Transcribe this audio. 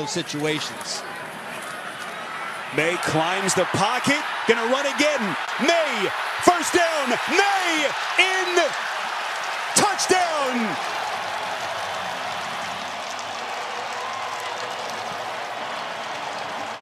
those situations. May climbs the pocket, gonna run again. May first down. May in.